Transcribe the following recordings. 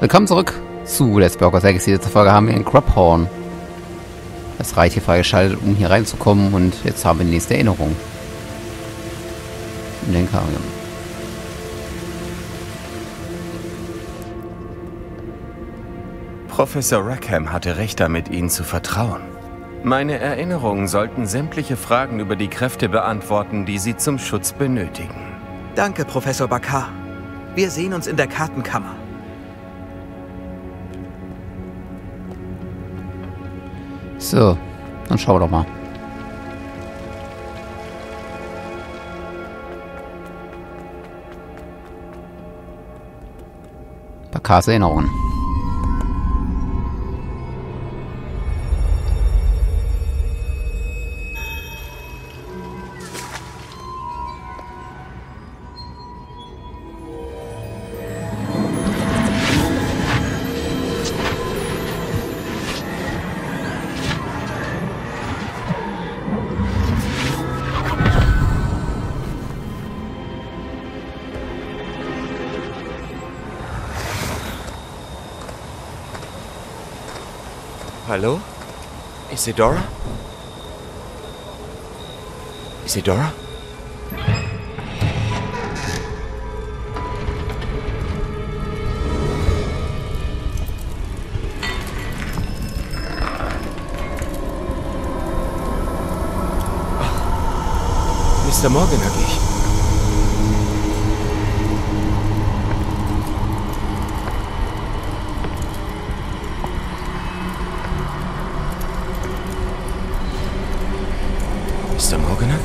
Willkommen zurück zu Let's Burger Legacy. Letzte Folge haben wir in Grubhorn das Reich hier freigeschaltet, um hier reinzukommen. Und jetzt haben wir die nächste Erinnerung. Im Lenkarium. Professor Rackham hatte recht damit, Ihnen zu vertrauen. Meine Erinnerungen sollten sämtliche Fragen über die Kräfte beantworten, die Sie zum Schutz benötigen. Danke, Professor Bakar. Wir sehen uns in der Kartenkammer. So, dann schauen wir doch mal. Bakars Erinnerungen. Isidora? Isidora? Mr. Morgan, ich. Morganak?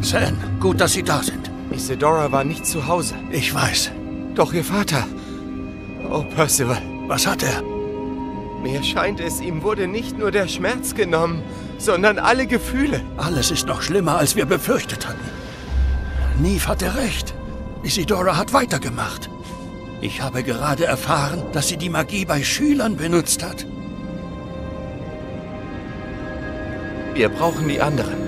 Sam, gut, dass Sie da sind. Isidora war nicht zu Hause. Ich weiß. Doch Ihr Vater. Oh, Percival. Was hat er? Mir scheint es, ihm wurde nicht nur der Schmerz genommen, sondern alle Gefühle. Alles ist noch schlimmer, als wir befürchtet hatten. Neve hatte recht. Isidora hat weitergemacht. Ich habe gerade erfahren, dass sie die Magie bei Schülern benutzt hat. Wir brauchen die anderen.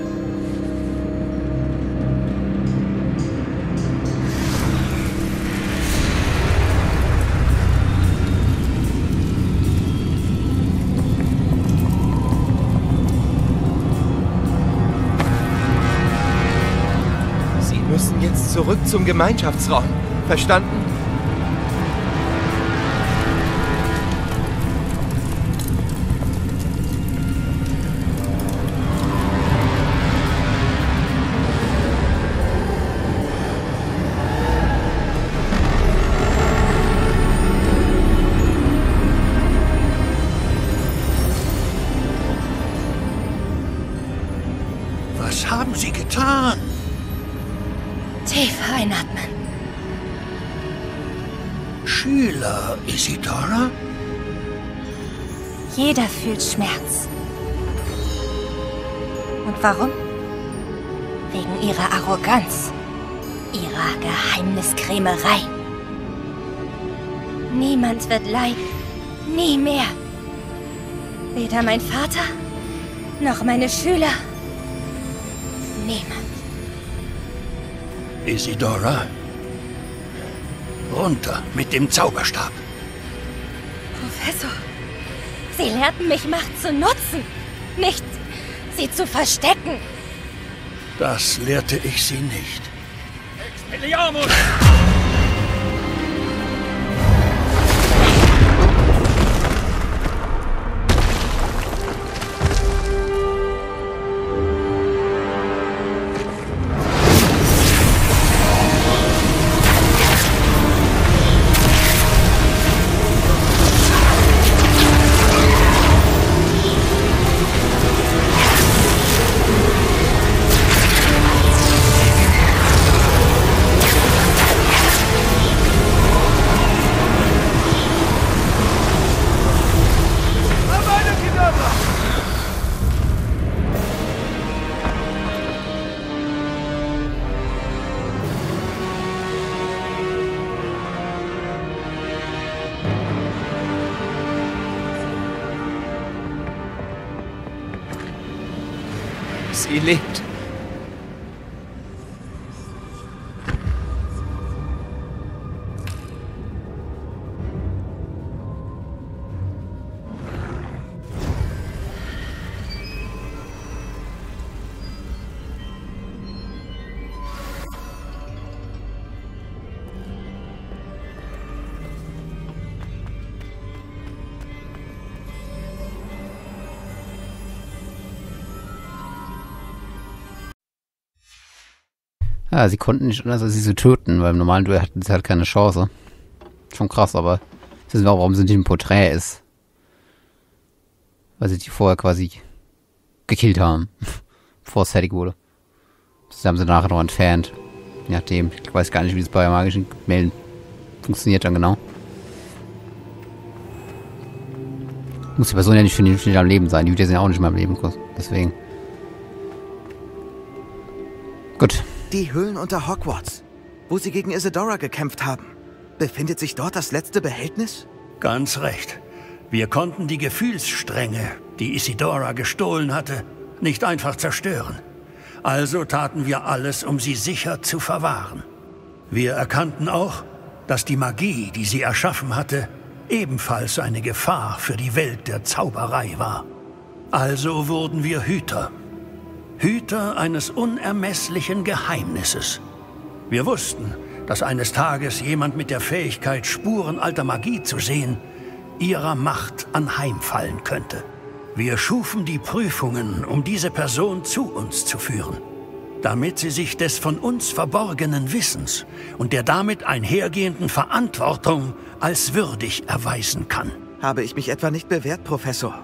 Zurück zum Gemeinschaftsraum. Verstanden? Warum? Wegen ihrer Arroganz. Ihrer Geheimniskrämerei. Niemand wird leiden. Nie mehr. Weder mein Vater, noch meine Schüler. Niemand. Isidora? Runter mit dem Zauberstab. Professor, Sie lehrten mich, Macht zu nutzen, nicht sie zu verstecken. Das lehrte ich Sie nicht. Sie Ja, sie konnten nicht anders als sie zu töten, weil im normalen Duell hatten sie halt keine Chance. Schon krass, aber wissen wir auch, warum sie nicht im Porträt ist. Weil sie die vorher quasi gekillt haben, bevor es fertig wurde. Das haben sie nachher noch entfernt. Je nachdem, ich weiß gar nicht, wie es bei magischen Gemälden funktioniert dann genau. Muss die Person ja nicht für nicht am Leben sein, die wird ja auch nicht mehr am Leben, deswegen. Gut. Die Höhlen unter Hogwarts, wo sie gegen Isidora gekämpft haben. Befindet sich dort das letzte Behältnis? Ganz recht. Wir konnten die Gefühlsstränge, die Isidora gestohlen hatte, nicht einfach zerstören. Also taten wir alles, um sie sicher zu verwahren. Wir erkannten auch, dass die Magie, die sie erschaffen hatte, ebenfalls eine Gefahr für die Welt der Zauberei war. Also wurden wir Hüter Hüter eines unermesslichen Geheimnisses. Wir wussten, dass eines Tages jemand mit der Fähigkeit, Spuren alter Magie zu sehen, ihrer Macht anheimfallen könnte. Wir schufen die Prüfungen, um diese Person zu uns zu führen, damit sie sich des von uns verborgenen Wissens und der damit einhergehenden Verantwortung als würdig erweisen kann. Habe ich mich etwa nicht bewährt, Professor?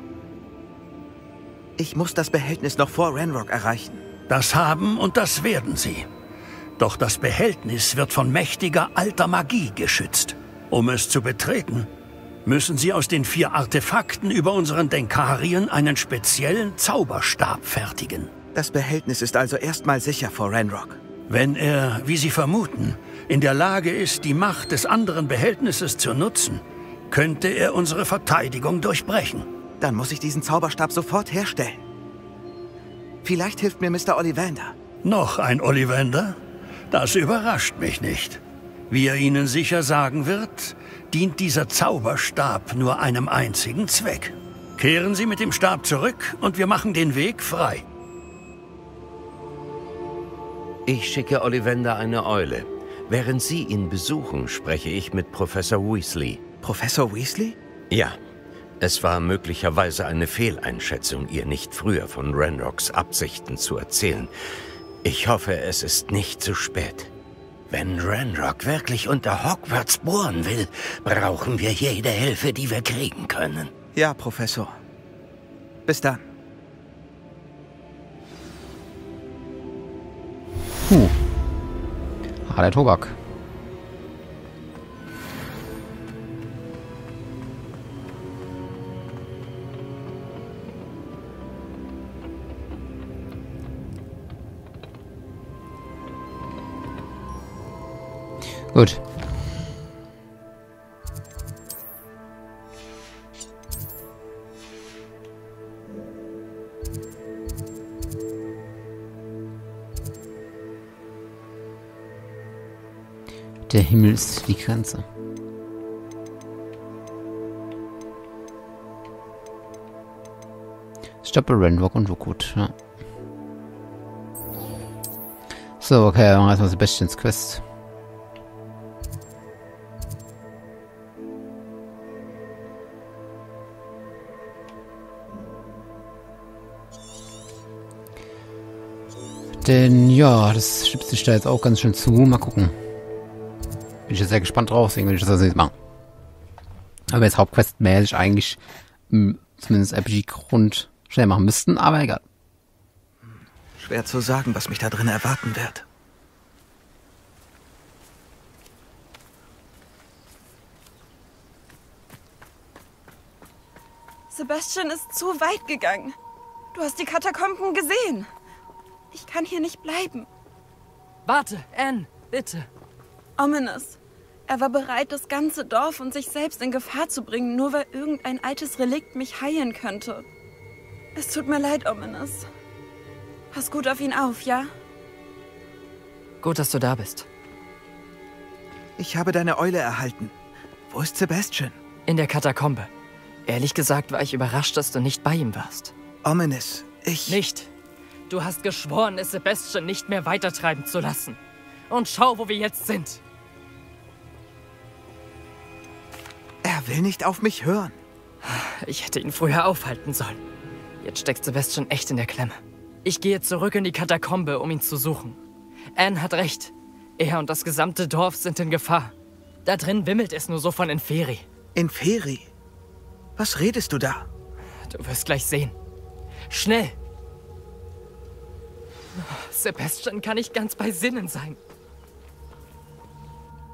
Ich muss das Behältnis noch vor Ranrock erreichen. Das haben und das werden sie. Doch das Behältnis wird von mächtiger alter Magie geschützt. Um es zu betreten, müssen sie aus den vier Artefakten über unseren Denkarien einen speziellen Zauberstab fertigen. Das Behältnis ist also erstmal sicher vor Ranrock. Wenn er, wie Sie vermuten, in der Lage ist, die Macht des anderen Behältnisses zu nutzen, könnte er unsere Verteidigung durchbrechen. Dann muss ich diesen Zauberstab sofort herstellen. Vielleicht hilft mir Mr. Ollivander. Noch ein Ollivander? Das überrascht mich nicht. Wie er Ihnen sicher sagen wird, dient dieser Zauberstab nur einem einzigen Zweck. Kehren Sie mit dem Stab zurück und wir machen den Weg frei. Ich schicke Ollivander eine Eule. Während Sie ihn besuchen, spreche ich mit Professor Weasley. Professor Weasley? Ja, es war möglicherweise eine Fehleinschätzung, ihr nicht früher von Ranrocks Absichten zu erzählen. Ich hoffe, es ist nicht zu spät. Wenn Ranrock wirklich unter Hogwarts bohren will, brauchen wir jede Hilfe, die wir kriegen können. Ja, Professor. Bis dann. Puh. Harter Tobak. Gut. Der Himmel ist die Grenze. Stoppe Renrock und Rookwood, ja. So, okay, machen wir erstmal Sebastians Quest. Denn ja, das schiebt sich da jetzt auch ganz schön zu. Mal gucken. Bin ich jetzt sehr gespannt drauf, deswegen will ich das also jetzt machen. Aber jetzt Hauptquest-mäßig eigentlich hm, zumindest RPG-Grund schnell machen müssten, aber egal. Schwer zu sagen, was mich da drin erwarten wird. Sebastian ist zu weit gegangen. Du hast die Katakomben gesehen. Ich kann hier nicht bleiben. Warte, Anne, bitte. Ominous. Er war bereit, das ganze Dorf und sich selbst in Gefahr zu bringen, nur weil irgendein altes Relikt mich heilen könnte. Es tut mir leid, Ominous. Pass gut auf ihn auf, ja? Gut, dass du da bist. Ich habe deine Eule erhalten. Wo ist Sebastian? In der Katakombe. Ehrlich gesagt war ich überrascht, dass du nicht bei ihm warst. Ominous, ich... Nicht. Du hast geschworen, es Sebastian nicht mehr weitertreiben zu lassen. Und schau, wo wir jetzt sind. Er will nicht auf mich hören. Ich hätte ihn früher aufhalten sollen. Jetzt steckt Sebastian echt in der Klemme. Ich gehe zurück in die Katakombe, um ihn zu suchen. Anne hat recht. Er und das gesamte Dorf sind in Gefahr. Da drin wimmelt es nur so von Inferi. Inferi? Was redest du da? Du wirst gleich sehen. Schnell! Sebastian kann nicht ganz bei Sinnen sein.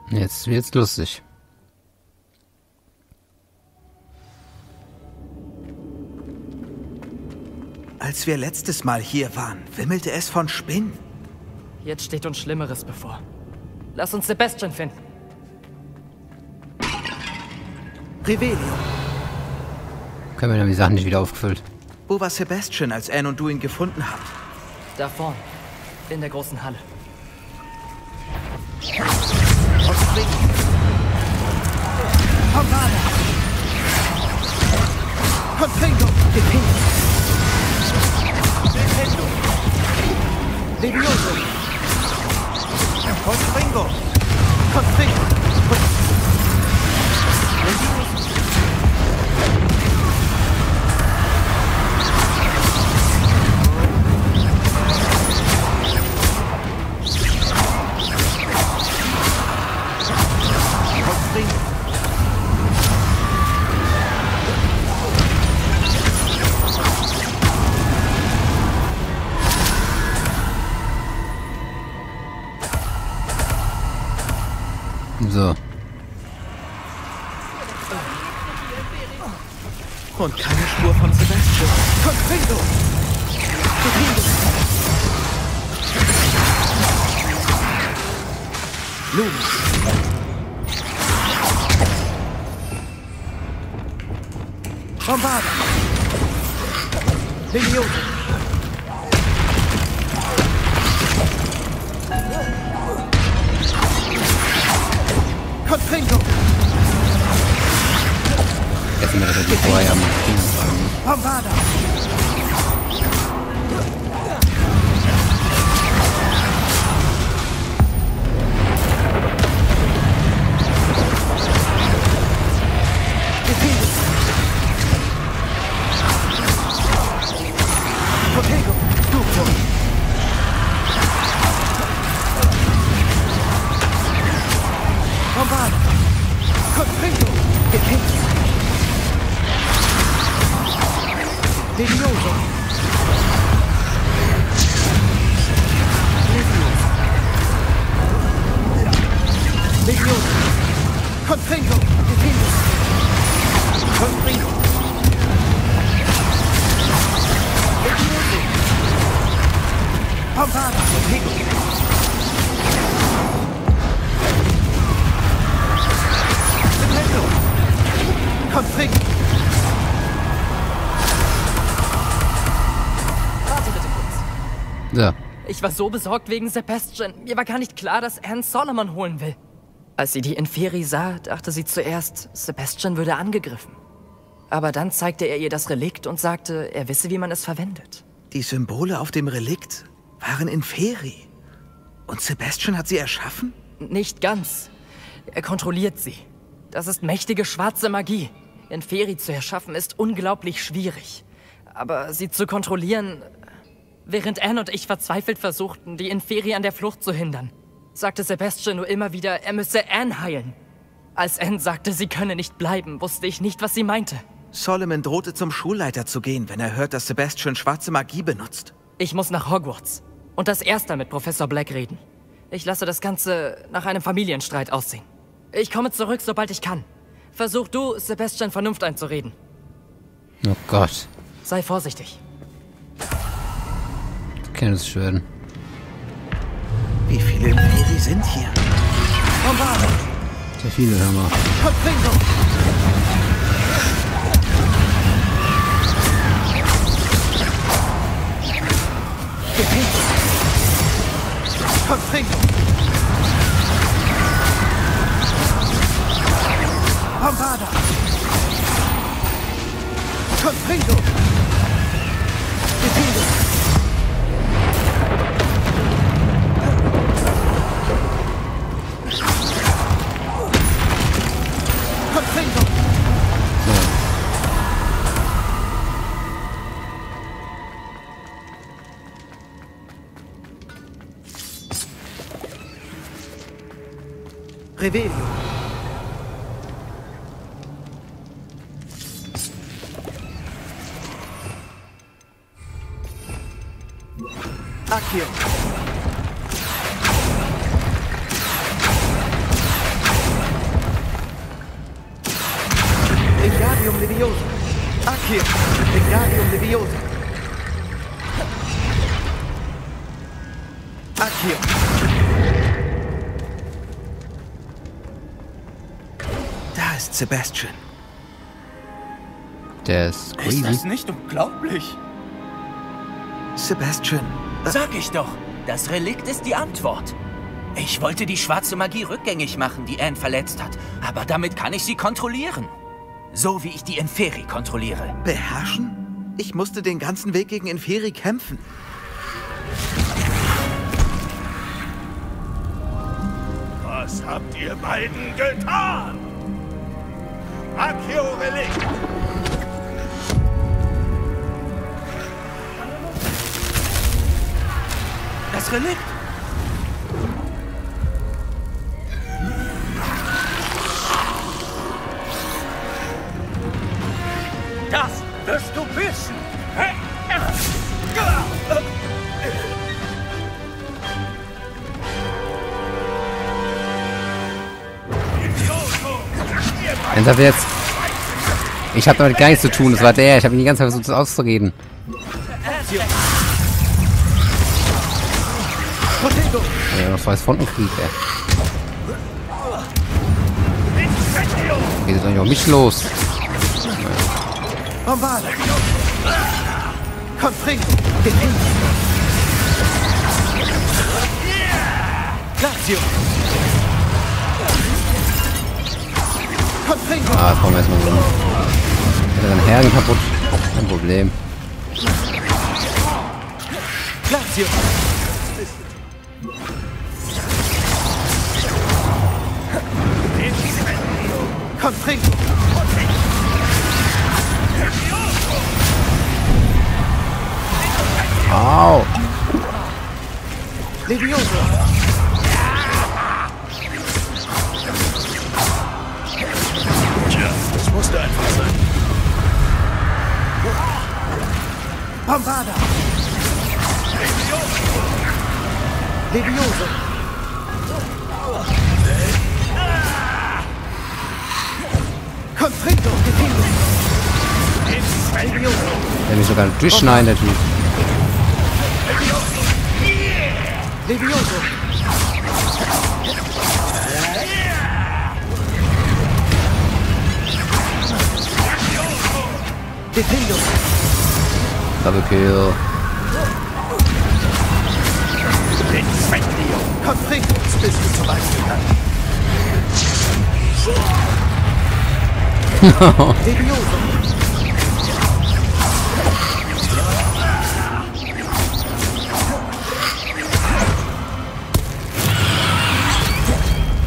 Jetzt wird's lustig. Als wir letztes Mal hier waren, wimmelte es von Spinnen. Jetzt steht uns Schlimmeres bevor. Lass uns Sebastian finden. Revelio, Können wir dann die Sachen nicht wieder aufgefüllt? wo war Sebastian, als Anne und du ihn gefunden habt? Da vorn. In der großen Halle. Pompada! Confringo! Depende! Nintendo! Levioso! Confringo! Confringo! Levioso! Confringo! Jetzt sind wir das die vorher am Finger sagen. Bombarda! Ich war so besorgt wegen Sebastian. Mir war gar nicht klar, dass Anne Solomon holen will. Als sie die Inferi sah, dachte sie zuerst, Sebastian würde angegriffen. Aber dann zeigte er ihr das Relikt und sagte, er wisse, wie man es verwendet. Die Symbole auf dem Relikt waren Inferi. Und Sebastian hat sie erschaffen? Nicht ganz. Er kontrolliert sie. Das ist mächtige schwarze Magie. Inferi zu erschaffen ist unglaublich schwierig. Aber sie zu kontrollieren... Während Anne und ich verzweifelt versuchten, die Inferi an der Flucht zu hindern, sagte Sebastian nur immer wieder, er müsse Anne heilen. Als Anne sagte, sie könne nicht bleiben, wusste ich nicht, was sie meinte. Solomon drohte zum Schulleiter zu gehen, wenn er hört, dass Sebastian schwarze Magie benutzt. Ich muss nach Hogwarts. Und das erste mit Professor Black reden. Ich lasse das Ganze nach einem Familienstreit aussehen. Ich komme zurück, sobald ich kann. Versuch du, Sebastian Vernunft einzureden. Oh Gott. Sei vorsichtig. Fackeln ist schön. Wie viele Imperi sind hier? Bombard! Sehr viele, hör mal. Bingo. Verbringung! Bombada! Verbringung! Gefilde! Revelio! Sebastian. Der ist Ist crazy. das nicht unglaublich? Sebastian. Sag ich doch, das Relikt ist die Antwort. Ich wollte die schwarze Magie rückgängig machen, die Anne verletzt hat. Aber damit kann ich sie kontrollieren. So wie ich die Inferi kontrolliere. Beherrschen? Ich musste den ganzen Weg gegen Inferi kämpfen. Was habt ihr beiden getan? Accio Relikt! Das Relikt! Ernsthaft jetzt? Ich habe damit gar nichts zu tun. Das war der. Ich habe die ganze Zeit versucht, das auszureden. Ja, noch weiß Frontenkrieg, ey. Geht jetzt eigentlich auf mich los? Confringo! Defendo! Lazio! Confringo! Ah, jetzt brauchen wir erstmal einen... Hat er seinen Herren kaputt? Kein Problem. Lazio! Confringo! Au! Levioso! Musste einfach sein. Bombarda! Levioso! Confringo! Defendo! Levioso! Der mich sogar durchschneiden, der Typ. Levioso! Double Kill. Confringo! Jetzt bist du zu weit gegangen. Levioso!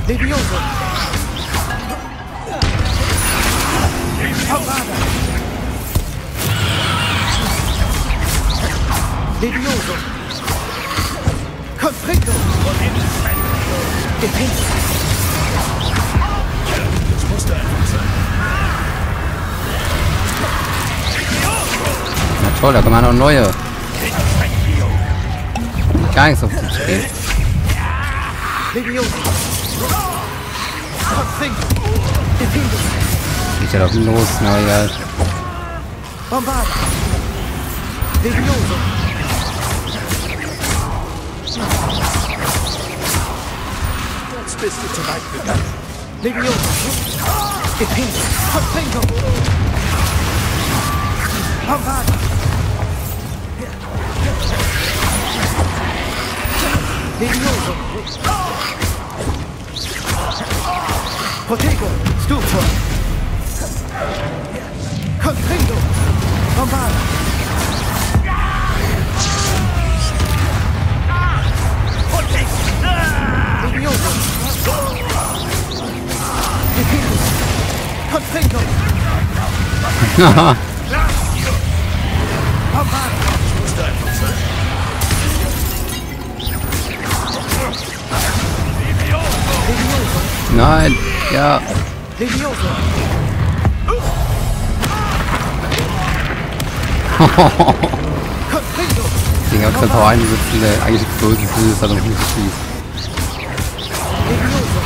Levioso! Levioso! Confringo! Defendo! Das musste einfach sein. Na toll, da kommen noch neue. Gar nichts auf! Confringo! Defendo! Geht ja doch los, na egal. Bombarda! Levioso! Jetzt bist du zu weit gegangen. Levioso! Defendo! Confringo! Bombarda! Levioso! Protego! Stufo! Confringo! Bombada! Levioso! Defeated! Confringo! Bombada! Das musste einfach sein. Nein, ja. Levioso! Confringo! Deswegen habe ich Power eingesetzt, die der eigentlich Größe ist, hat noch nicht geschießt. Levioso!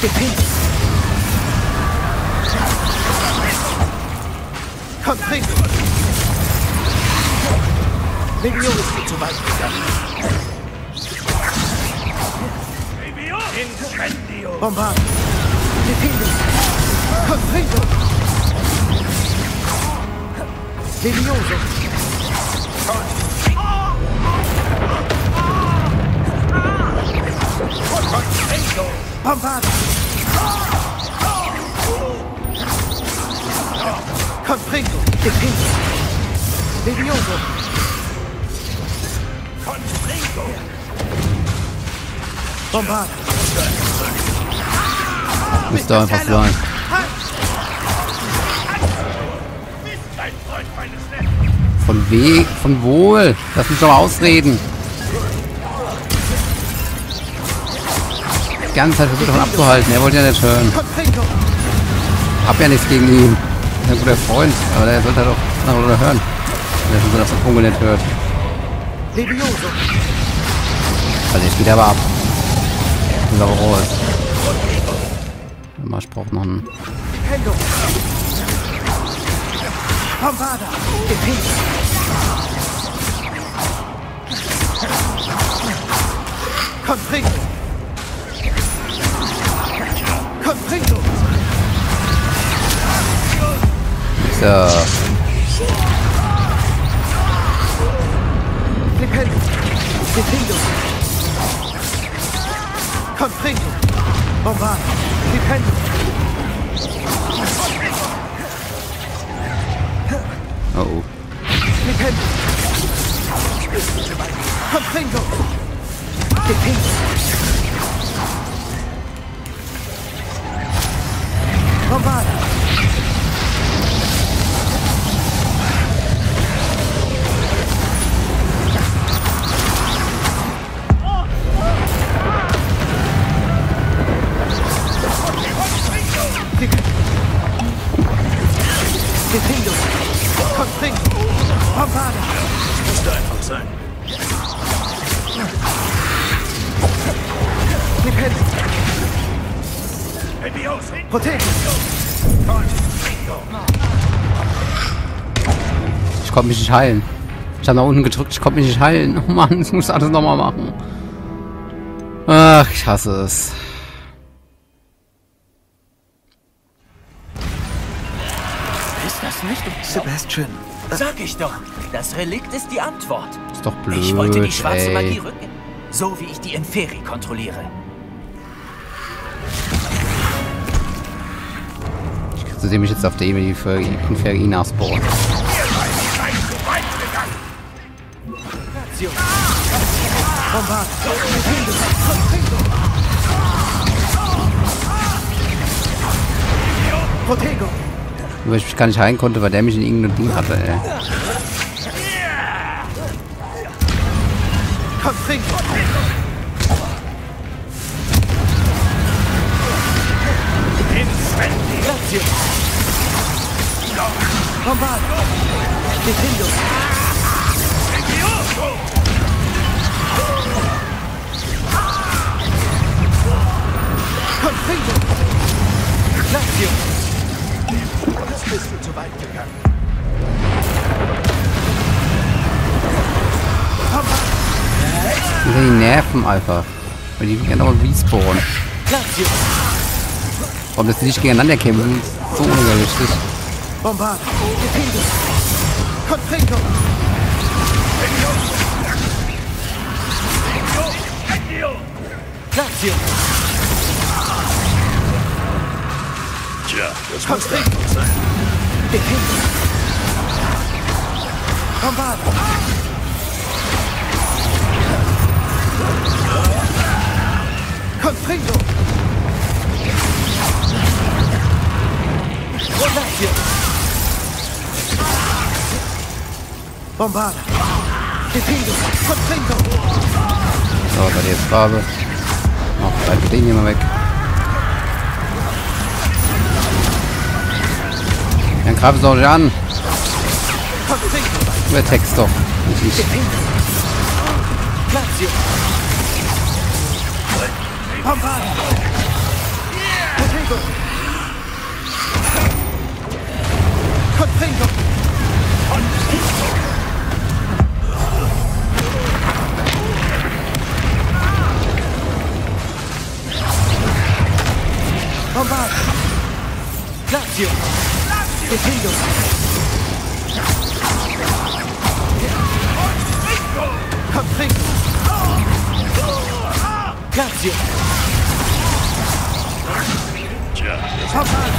Defeated! Confringo! Levioso ist zu weit gegangen. Incendio! Bombard! Defeated! Confringo! Levioso! Bombard! Confringo! Defeated! Levioso! Bombard! Müsste einfach sein. Von Weg, von wohl. Lass mich doch mal ausreden. Die ganze Zeit versucht davon abzuhalten. Er wollte ja nicht hören. Hab ja nichts gegen ihn. Ist ein guter Freund. Aber der sollte halt auch nach oder hören. Wenn er schon so der Punkt nicht hört. Also ich spiele aber ab. Raus. Mal, ich brauche noch einen. Hendo! So. Flipendo! Defendo! Confringo! Bombada! Flipendo! Oh oh. Flipendo! Confringo! Defendo! Heilen. Ich habe nach unten gedrückt, ich konnte mich nicht heilen. Oh Mann, ich muss alles nochmal machen. Ach, ich hasse es. Ist das nicht? Sebastian! Sag ich doch. Das Relikt ist die Antwort. Ist doch blöd, ich wollte die schwarze ey. Magie rücken. So wie ich die Inferi kontrolliere. Ich konzentriere mich jetzt auf die die für Inferina spawnen. Bombada! Protego! Weil ich mich gar nicht heilen konnte, weil der mich in irgendein Ding hatte, ey. Bombada! Defendo! Grazie! Jetzt bist du zu weit gegangen. Über die Nerven einfach. Weil die gerne mal respawnen. Warum dass die nicht gegeneinander kämpfen? So unrealistisch. Bombada! Defendo! Confringo! Grazie! Tja, das musste einfach sein. Defendo! Bombarda! Confringo! Rodatio! Bombarda! Defindo! Confringo! So, bei dir ist Farbe. Auch gleich den hier mal weg. Greif es auch nicht an. Attackst doch. Nicht ich. Bombarda! Lazio! Defindo! Confringo! Lazio! Bombarda!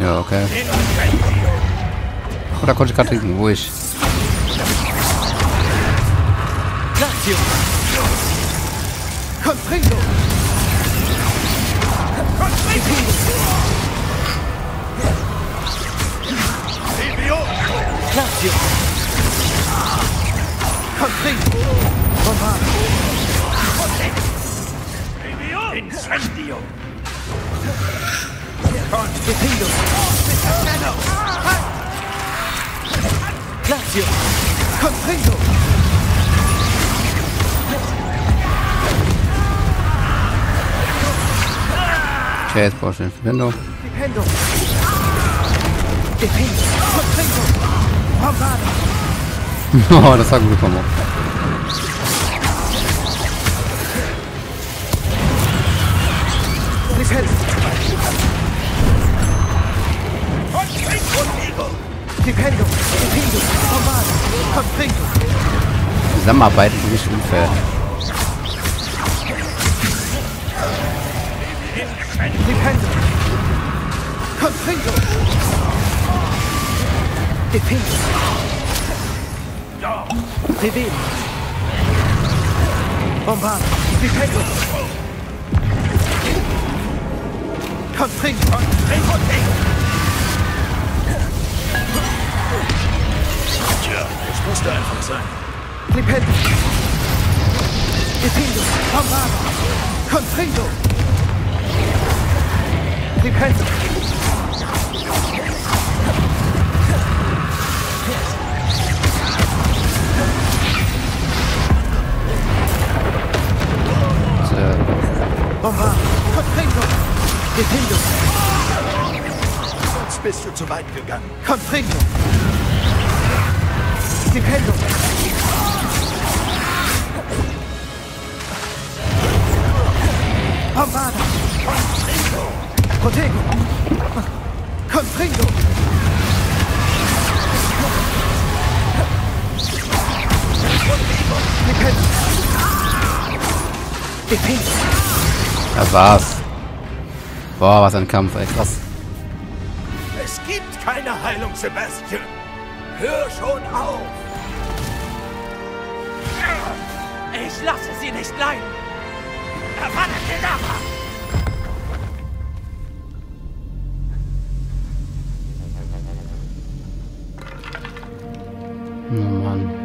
Ja, okay. Oh, da konnte ich gerade trinken. Ruhig. Lazio! Confringo! Lazio! Confringo! Bombarda! Incendio! Defindo! Lazio! Confringo! Okay, jetzt brauche ich eine Verbindung. Dependo! Defindo! Confringo! Oh, das war gut! Confringo! Zusammenarbeit ist nicht unfair. Dependo! Confringo! Defindo! Revelo! Bombarda! Dependo! Confringo! Tja, das musste einfach sein. Dependo! Defindo! Bombarda! Confringo! Dependo! Bombarda! Confringo! Defindo! Sonst bist du zu weit gegangen. Confringo! Dependo! Bombarda! Protego! Confringo! Dependo! Defindo! Das war's. Boah, was ein Kampf, ey, krass. Es gibt keine Heilung, Sebastian. Hör schon auf. Ich lasse sie nicht leiden. Avada Kedavra! Oh Mann.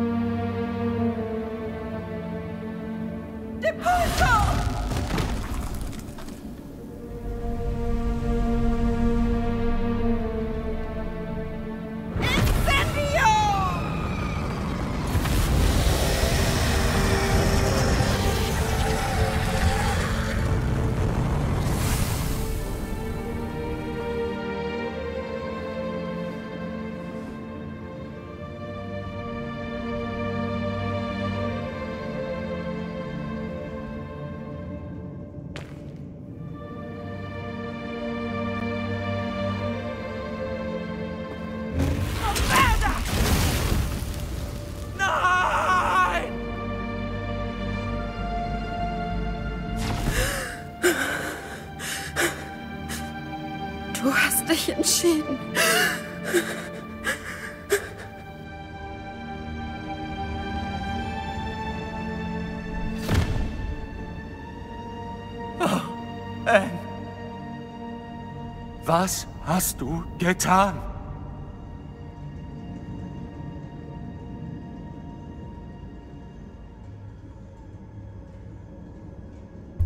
Hast du getan?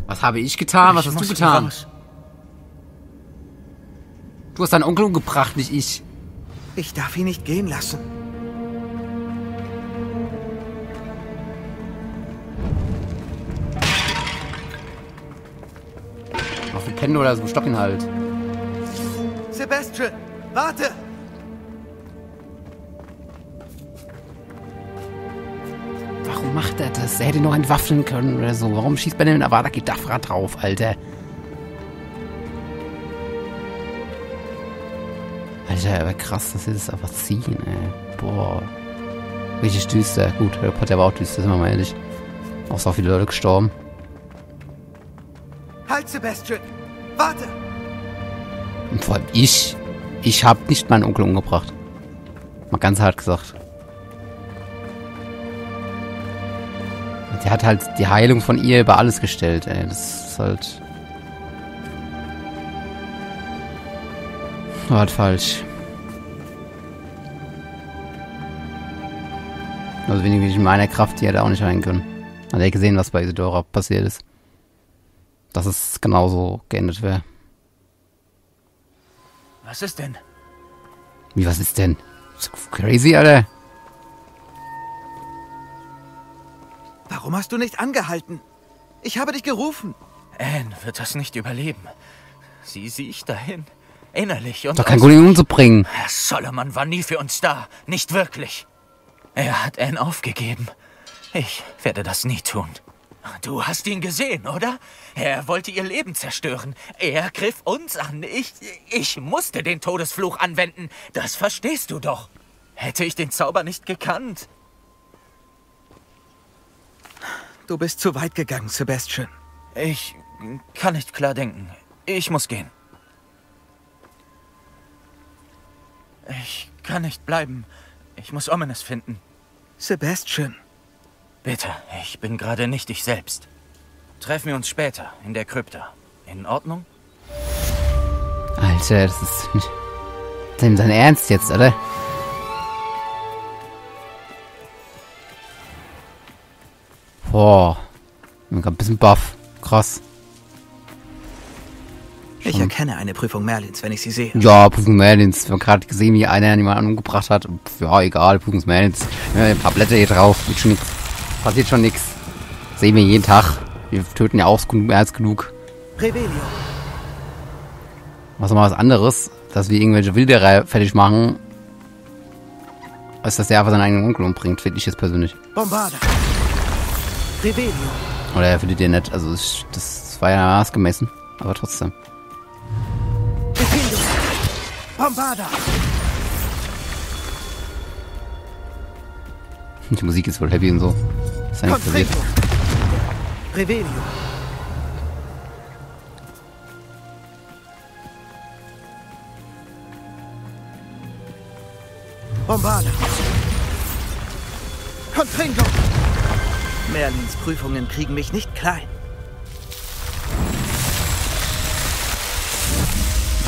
Was habe ich getan? Was Ich hast du getan? raus. Du hast deinen Onkel umgebracht, nicht ich. Ich darf ihn nicht gehen lassen. Auf den Pennen oder so, stopp ihn halt. Sebastian, warte! Warum macht er das? Er hätte noch entwaffnen können oder so. Warum schießt man denn Avada Kedavra drauf, Alter? Alter, aber krass, dass sie das einfach ziehen, ey. Boah. Richtig düster. Gut, Part der war auch düster, sind wir mal ehrlich. Auch so viele Leute gestorben. Halt, Sebastian! Warte! Und vor allem ich. Ich habe nicht meinen Onkel umgebracht. Mal ganz hart gesagt. Der hat halt die Heilung von ihr über alles gestellt, ey. Das ist halt. War halt falsch. Also wenig wie in meiner Kraft, die hätte auch nicht rein können. Hat er gesehen, was bei Isidora passiert ist. Dass es genauso geendet wäre. Was ist denn? Wie, was ist denn? Ist crazy, Alter. Warum hast du nicht angehalten? Ich habe dich gerufen. Anne wird das nicht überleben. Sie ich dahin. Innerlich und Doch kein Grund, ihn umzubringen. Herr Solomon war nie für uns da. Nicht wirklich. Er hat Anne aufgegeben. Ich werde das nie tun. Du hast ihn gesehen, oder? Er wollte ihr Leben zerstören. Er griff uns an. Ich, ich musste den Todesfluch anwenden. Das verstehst du doch. Hätte ich den Zauber nicht gekannt. Du bist zu weit gegangen, Sebastian. Ich kann nicht klar denken. Ich muss gehen. Ich kann nicht bleiben. Ich muss Omenes finden. Sebastian. Bitte, ich bin gerade nicht ich selbst. Treffen wir uns später in der Krypta. In Ordnung? Alter, das ist nicht dem sein Ernst jetzt, oder? Boah. Ich bin grad ein bisschen baff. Krass. Ich erkenne eine Prüfung Merlins, wenn ich sie sehe. Ja, Prüfung Merlins. Wir haben gerade gesehen, wie einer jemanden umgebracht hat. Pff, Ja, egal, Prüfung Merlins. Ja, ein paar Blätter hier drauf. Wird schon nix. Passiert schon nix. Sehen wir jeden Tag. Wir töten ja auch mehr als genug. Was mal was anderes, dass wir irgendwelche Wilderer fertig machen, als dass der einfach seinen eigenen Onkel umbringt, finde ich jetzt persönlich. Bombarda. Oder er findet ihr nicht. Also das, das war ja maßgemessen, aber trotzdem. Bombarda. Die Musik ist wohl happy und so. Ist ja nichts passiert. Confringo. Revelio. Bombarda. Confringo. Merlins Prüfungen kriegen mich nicht klein.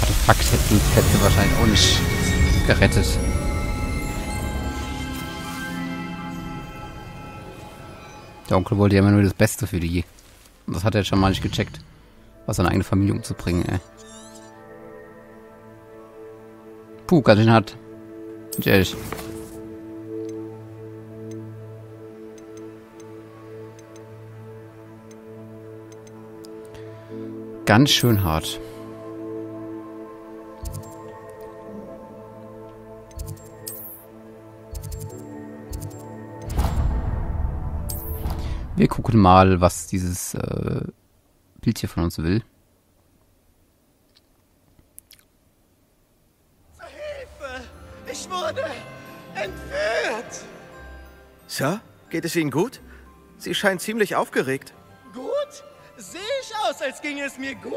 Artefakt hätten, hätte wahrscheinlich auch nicht gerettet. Der Onkel wollte ja immer nur das Beste für die. Und das hat er jetzt schon mal nicht gecheckt. Was seine eigene Familie umzubringen, ey. Puh, ganz schön hart. Bin ich ehrlich. Ganz schön hart. Wir gucken mal, was dieses äh, Bild hier von uns will. Ich wurde entführt. Sir, geht es Ihnen gut? Sie scheint ziemlich aufgeregt. Gut? Sehe ich aus, als ginge es mir gut?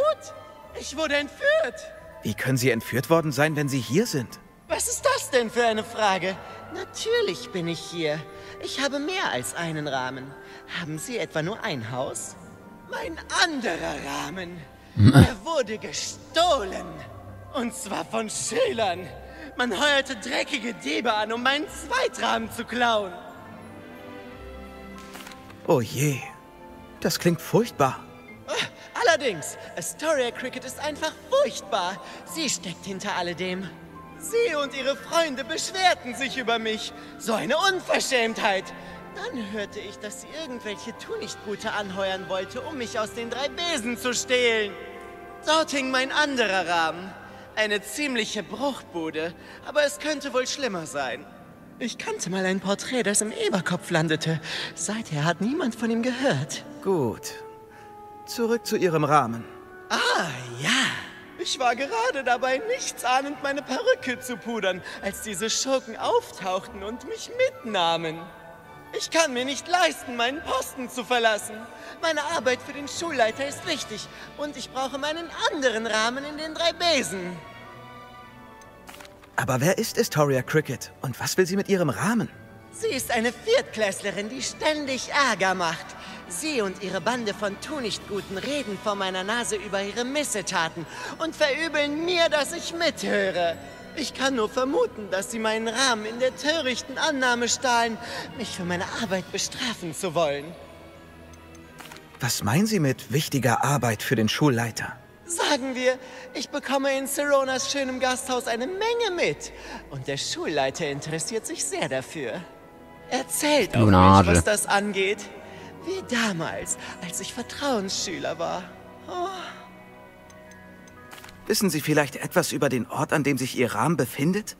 Ich wurde entführt. Wie können Sie entführt worden sein, wenn Sie hier sind? Was ist das denn für eine Frage? Natürlich bin ich hier. Ich habe mehr als einen Rahmen. Haben Sie etwa nur ein Haus? Mein anderer Rahmen. Er wurde gestohlen. Und zwar von Schülern. Man heuerte dreckige Diebe an, um meinen Zweitrahmen zu klauen. Oh je, das klingt furchtbar. Allerdings, Astoria Cricket ist einfach furchtbar. Sie steckt hinter alledem. Sie und ihre Freunde beschwerten sich über mich. So eine Unverschämtheit. Dann hörte ich, dass sie irgendwelche Tunichtgute anheuern wollte, um mich aus den drei Besen zu stehlen. Dort hing mein anderer Rahmen. Eine ziemliche Bruchbude, aber es könnte wohl schlimmer sein. Ich kannte mal ein Porträt, das im Eberkopf landete. Seither hat niemand von ihm gehört. Gut. Zurück zu Ihrem Rahmen. Ah, ja. Ich war gerade dabei, nichtsahnend meine Perücke zu pudern, als diese Schurken auftauchten und mich mitnahmen. Ich kann mir nicht leisten, meinen Posten zu verlassen. Meine Arbeit für den Schulleiter ist wichtig und ich brauche meinen anderen Rahmen in den drei Besen. Aber wer ist Astoria Cricket und was will sie mit ihrem Rahmen? Sie ist eine Viertklässlerin, die ständig Ärger macht. Sie und ihre Bande von Tunichtguten reden vor meiner Nase über ihre Missetaten und verübeln mir, dass ich mithöre. Ich kann nur vermuten, dass sie meinen Rahmen in der törichten Annahme stahlen, mich für meine Arbeit bestrafen zu wollen. Was meinen Sie mit wichtiger Arbeit für den Schulleiter? Sagen wir, ich bekomme in Seronas schönem Gasthaus eine Menge mit. Und der Schulleiter interessiert sich sehr dafür. Erzählt auch mich, was das angeht. Wie damals, als ich Vertrauensschüler war. Oh. Wissen Sie vielleicht etwas über den Ort, an dem sich Ihr Rahmen befindet?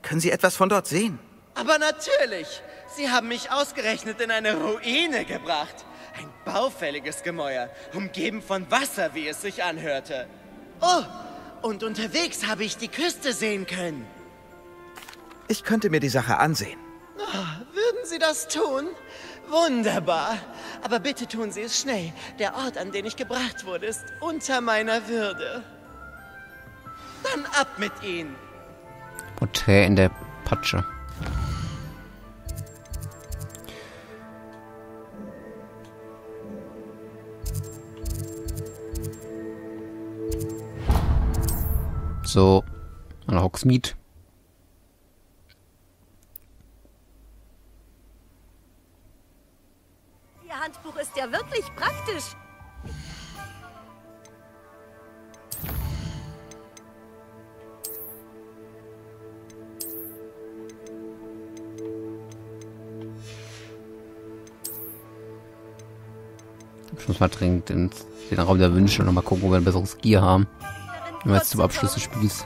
Können Sie etwas von dort sehen? Aber natürlich! Sie haben mich ausgerechnet in eine Ruine gebracht. Ein baufälliges Gemäuer, umgeben von Wasser, wie es sich anhörte. Oh, und unterwegs habe ich die Küste sehen können. Ich könnte mir die Sache ansehen. Oh, würden Sie das tun? Wunderbar. Aber bitte tun Sie es schnell. Der Ort, an den ich gebracht wurde, ist unter meiner Würde. Dann ab mit Ihnen. Porträt in der Patsche. So, an Hogsmeade. Handbuch ist ja wirklich praktisch. Ich muss mal dringend in den Raum der Wünsche und mal gucken, ob wir ein besseres Gear haben. Wenn wir jetzt zum Abschluss des Spiels.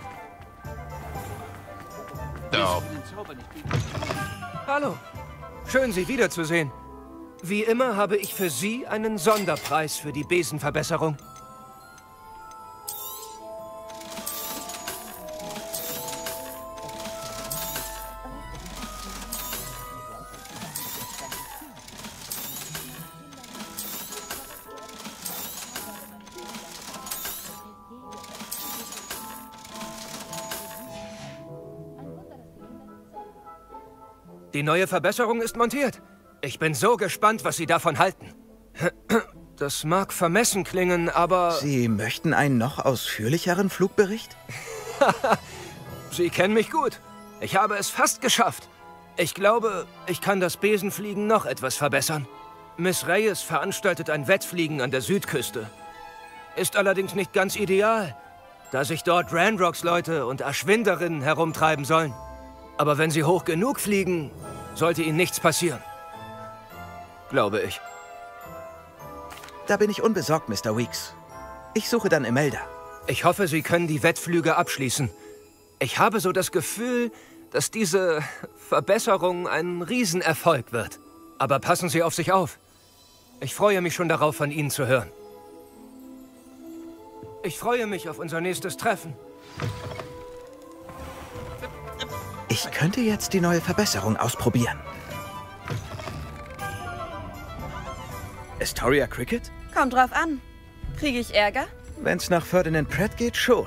Hallo. Schön, Sie wiederzusehen. Wie immer habe ich für Sie einen Sonderpreis für die Besenverbesserung. Die neue Verbesserung ist montiert. Ich bin so gespannt, was Sie davon halten. Das mag vermessen klingen, aber... Sie möchten einen noch ausführlicheren Flugbericht? Sie kennen mich gut. Ich habe es fast geschafft. Ich glaube, ich kann das Besenfliegen noch etwas verbessern. Miss Reyes veranstaltet ein Wettfliegen an der Südküste. Ist allerdings nicht ganz ideal, da sich dort Ranrocks Leute und Erschwinderinnen herumtreiben sollen. Aber wenn sie hoch genug fliegen, sollte ihnen nichts passieren. Glaube ich. Da bin ich unbesorgt, Mr. Weeks. Ich suche dann Imelda. Ich hoffe, Sie können die Wettflüge abschließen. Ich habe so das Gefühl, dass diese Verbesserung ein Riesenerfolg wird. Aber passen Sie auf sich auf. Ich freue mich schon darauf, von Ihnen zu hören. Ich freue mich auf unser nächstes Treffen. Ich könnte jetzt die neue Verbesserung ausprobieren. Astoria Cricket? Kommt drauf an. Kriege ich Ärger? Wenn's nach Ferdinand Pratt geht, schon.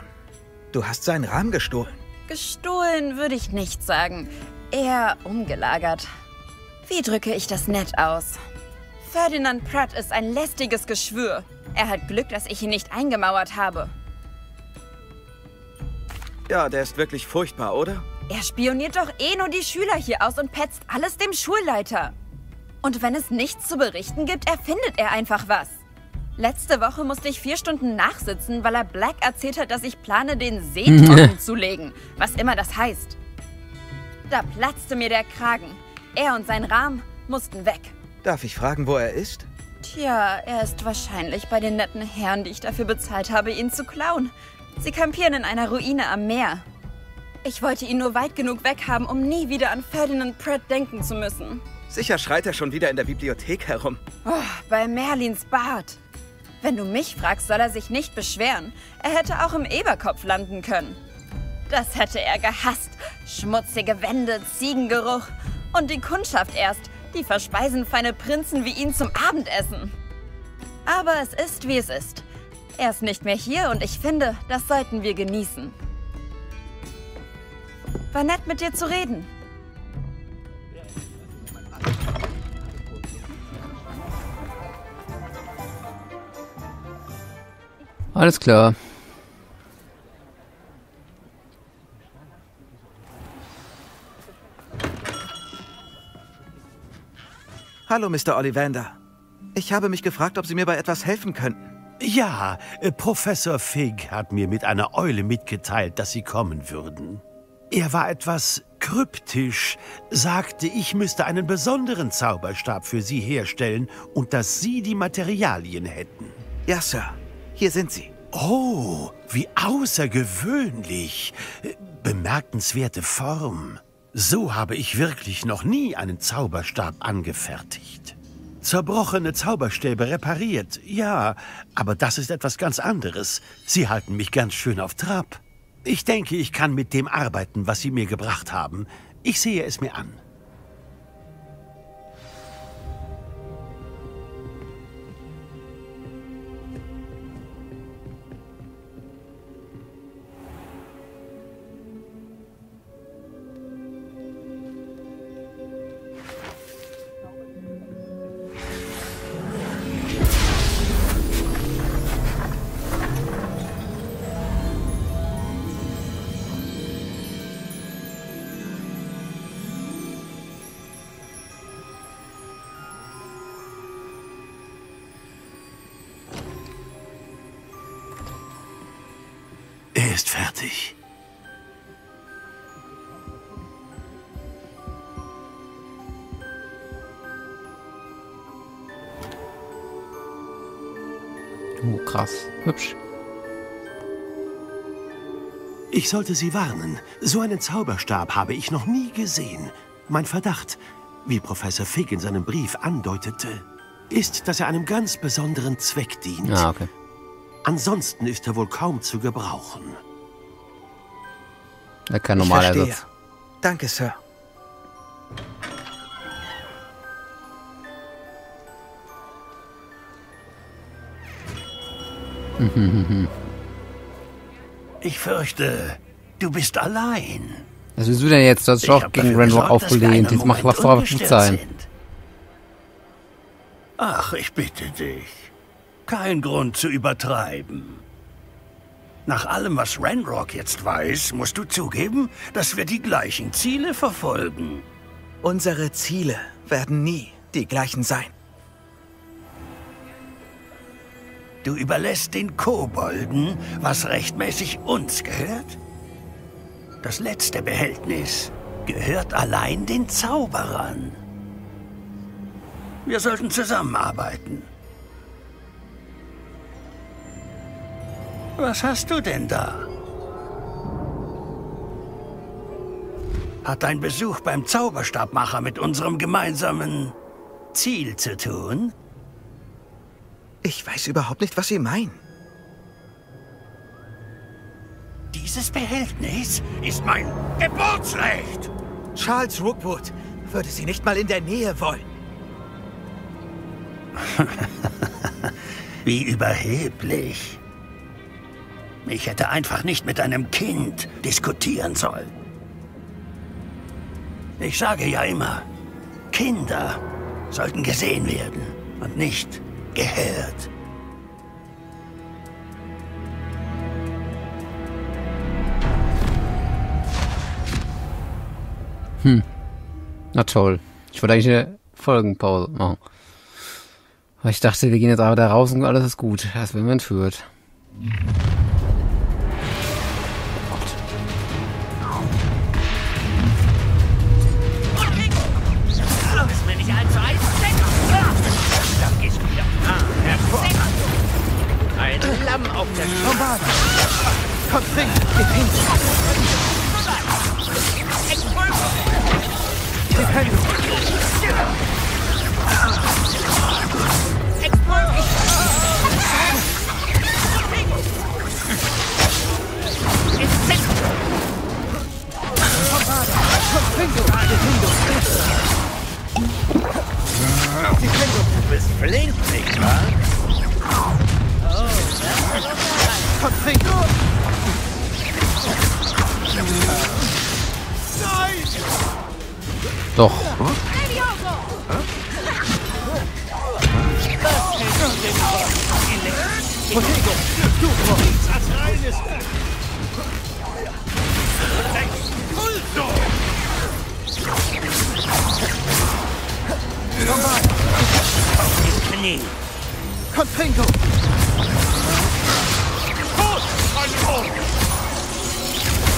Du hast seinen Rahmen gestohlen. Gestohlen würde ich nicht sagen. Eher umgelagert. Wie drücke ich das nett aus? Ferdinand Pratt ist ein lästiges Geschwür. Er hat Glück, dass ich ihn nicht eingemauert habe. Ja, der ist wirklich furchtbar, oder? Er spioniert doch eh nur die Schüler hier aus und petzt alles dem Schulleiter. Und wenn es nichts zu berichten gibt, erfindet er einfach was. Letzte Woche musste ich vier Stunden nachsitzen, weil er Black erzählt hat, dass ich plane, den See trocken zu legen. Was immer das heißt. Da platzte mir der Kragen. Er und sein Rahmen mussten weg. Darf ich fragen, wo er ist? Tja, er ist wahrscheinlich bei den netten Herren, die ich dafür bezahlt habe, ihn zu klauen. Sie kampieren in einer Ruine am Meer. Ich wollte ihn nur weit genug weghaben, um nie wieder an Ferdinand Pratt denken zu müssen. Sicher schreit er schon wieder in der Bibliothek herum. Oh, bei Merlins Bart. Wenn du mich fragst, soll er sich nicht beschweren. Er hätte auch im Eberkopf landen können. Das hätte er gehasst. Schmutzige Wände, Ziegengeruch und die Kundschaft erst. Die verspeisen feine Prinzen wie ihn zum Abendessen. Aber es ist, wie es ist. Er ist nicht mehr hier und ich finde, das sollten wir genießen. War nett mit dir zu reden. Alles klar. Hallo, Mr. Ollivander. Ich habe mich gefragt, ob Sie mir bei etwas helfen könnten. Ja, äh, Professor Fig hat mir mit einer Eule mitgeteilt, dass Sie kommen würden. Er war etwas kryptisch, sagte, ich müsste einen besonderen Zauberstab für Sie herstellen und dass Sie die Materialien hätten. Ja, Sir. Hier sind sie. Oh, wie außergewöhnlich. Bemerkenswerte Form. So habe ich wirklich noch nie einen Zauberstab angefertigt. Zerbrochene Zauberstäbe repariert, ja, aber das ist etwas ganz anderes. Sie halten mich ganz schön auf Trab. Ich denke, ich kann mit dem arbeiten, was Sie mir gebracht haben. Ich sehe es mir an. Ich sollte Sie warnen. So einen Zauberstab habe ich noch nie gesehen. Mein Verdacht, wie Professor Fig in seinem Brief andeutete, ist, dass er einem ganz besonderen Zweck dient. Ah, okay. Ansonsten ist er wohl kaum zu gebrauchen. Ja, kein normaler. Ersatz. Danke, Sir. Ich fürchte, du bist allein. Was willst du denn jetzt? Du hast hab gegen wir aufgelehnt. Jetzt mach ungestört sein. Ach, ich bitte dich. Kein Grund zu übertreiben. Nach allem, was Ranrock jetzt weiß, musst du zugeben, dass wir die gleichen Ziele verfolgen. Unsere Ziele werden nie die gleichen sein. Du überlässt den Kobolden, was rechtmäßig uns gehört? Das letzte Behältnis gehört allein den Zauberern. Wir sollten zusammenarbeiten. Was hast du denn da? Hat dein Besuch beim Zauberstabmacher mit unserem gemeinsamen Ziel zu tun? Ich weiß überhaupt nicht, was Sie meinen. Dieses Behältnis ist mein Geburtsrecht. Charles Rookwood würde Sie nicht mal in der Nähe wollen. Wie überheblich. Ich hätte einfach nicht mit einem Kind diskutieren sollen. Ich sage ja immer, Kinder sollten gesehen werden und nicht gehört. Hm. Na toll. Ich wollte eigentlich eine Folgenpause machen. Aber ich dachte, wir gehen jetzt aber da raus und alles ist gut. Erst wenn man führt. Komm, spring! Gib hin! Gib hin! Du bist flink, nicht wahr? Komm, spring! Doch. Komm, Trinko! Komm, Trinko!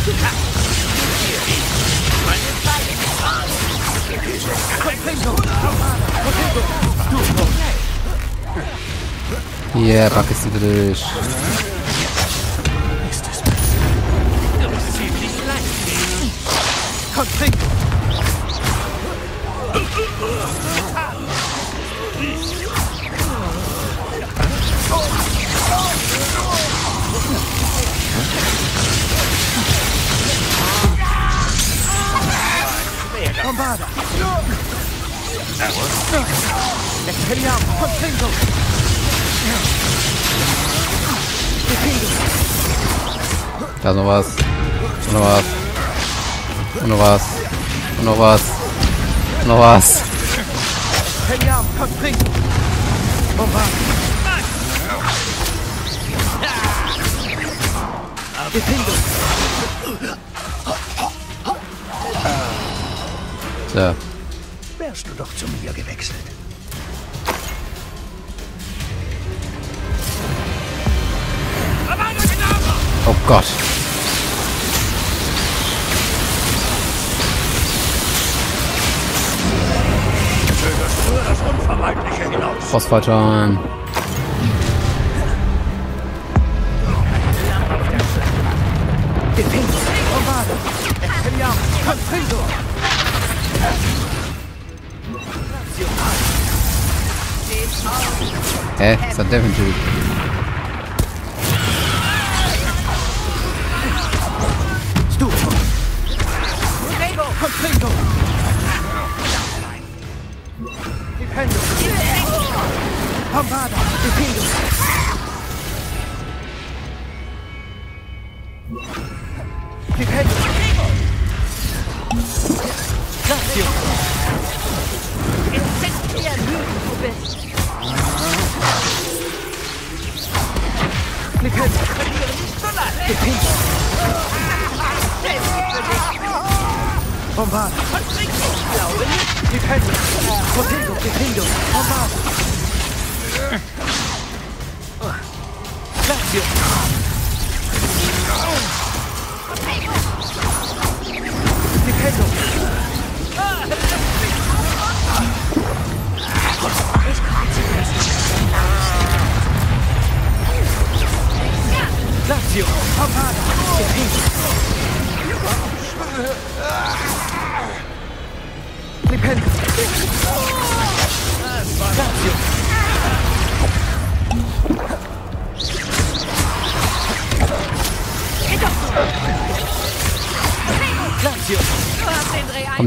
Expelliarmus! Yeah, pack ist durch. Komm, Trinko! Bombarda! Expelliarmus! Komm, Trinko! Da ist noch was. Und noch was. Und noch was. Und noch was. Und noch was. Expelliarmus! Komm, Trinko! Bombarda! Defendo! So. Wärst du doch zu mir gewechselt. Oh Gott. Das Unvermeidliche. Phosphatan. Defendo! Hä? Was hat der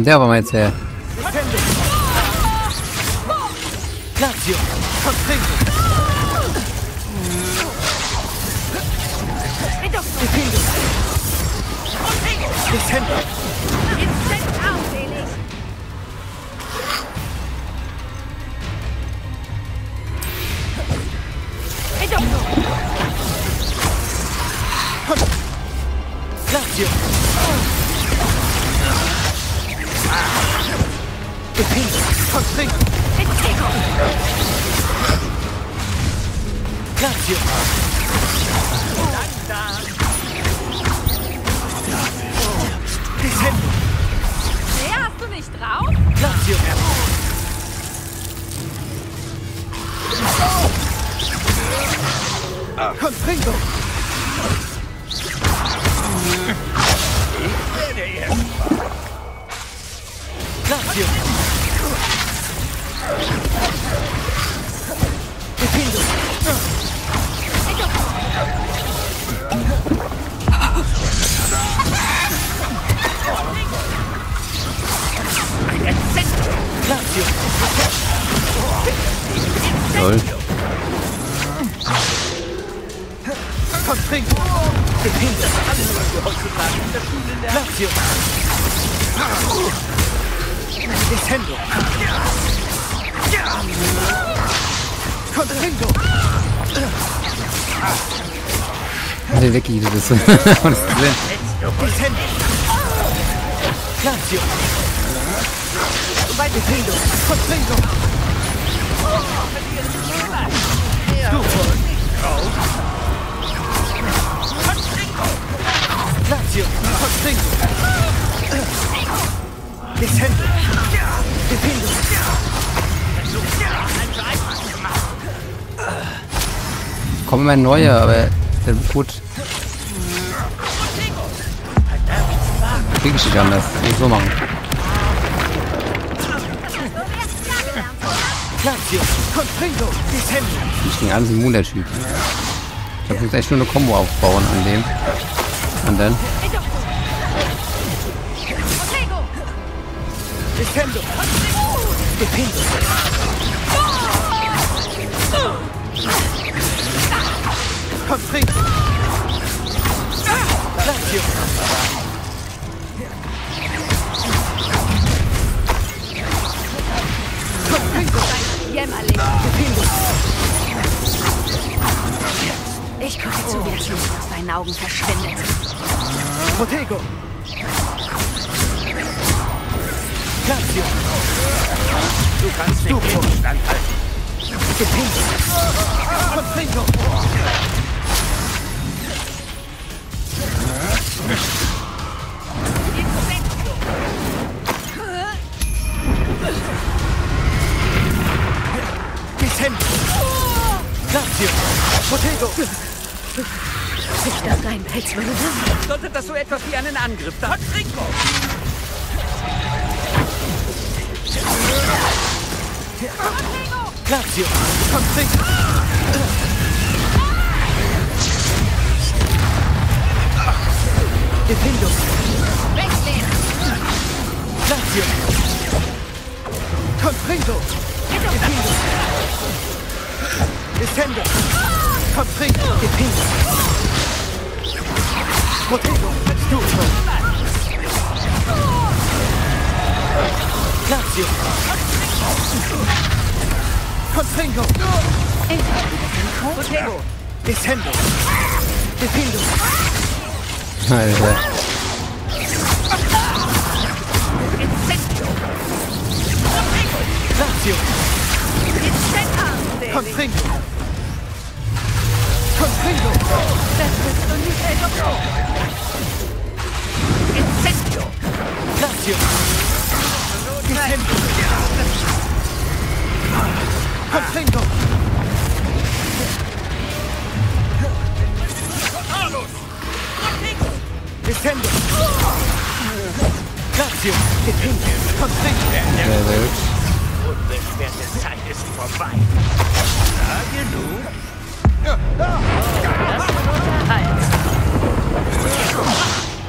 der aber mal jetzt her? Wirklich, das ist. Glacio. Defendo. Defendo. Kommen immer neue, aber der wird gut. Krieg ich nicht anders. Nicht so machen. Ich gegen alles immun, der Typ. Ich muss echt nur eine Combo aufbauen an dem. Und dann. Constringo. Glacio. Jämmerlich. Defendo. Ich gucke zu, wie das Licht aus deinen Augen verschwindet. Protego. Glacio. Du kannst den standhalten. Defendo. Constringo. Descendo. Glacio. Protego. Nicht auf deinen Pelz, meine Sache. Sollte das so etwas wie einen Angriff dar? Constringo! Glacio. Constringo. Defendo. Weglehnen. Glacio. Constringo. Defendo. Descendo. Constringo. Defendo. Protego. Stufo. Glacio. Constringo. Protego. Descendo. Defendo. Alter. Glacio. Instant armselig. Constringo. Constringo. Das bist du nicht, ey, Doktor. Incendio. Glacio. Descendo. Constringo. Descendo. Glacio. Defendo. Constringo. Sehr, sehr gut. Unbeschwerte Zeit ist vorbei. Na, genug. Das wird Unterhalt.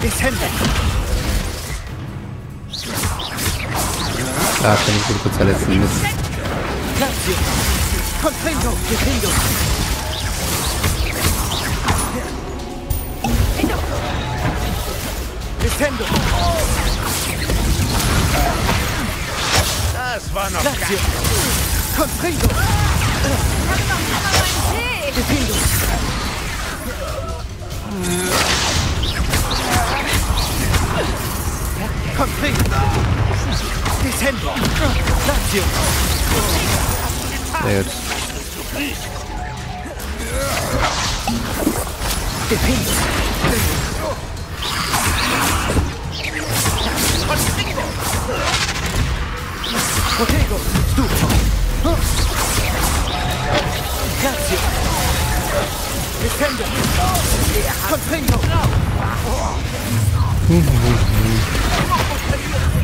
Descendo. Da kann ich gut kurz verletzen. Mist. Confringo. Defendo. Defendo. Das war noch Lazio. Confringo. Defendo. Confringo. Defendo. Lazio. Sehr gut. Defendo. Protego. Confringo.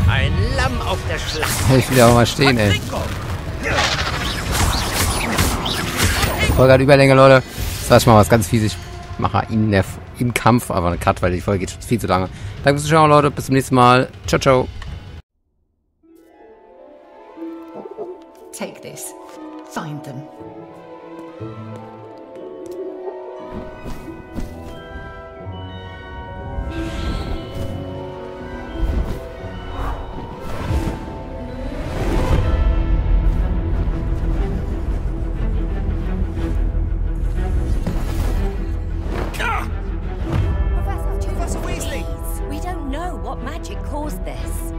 Ein Lamm auf der Schüssel. Ich will ja auch mal stehen, ey. Folge hat Überlänge, Leute. Das war schon mal was ganz fies. Ich mache in der, im Kampf aber eine Cut, weil die Folge geht schon viel zu lange. Danke fürs Zuschauen, Leute. Bis zum nächsten Mal. Ciao, ciao. Take this. Find them. Caused this.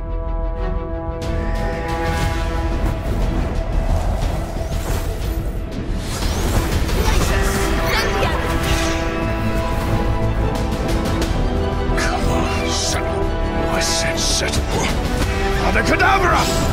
Come on, settle. I said settle. Father Cadabra!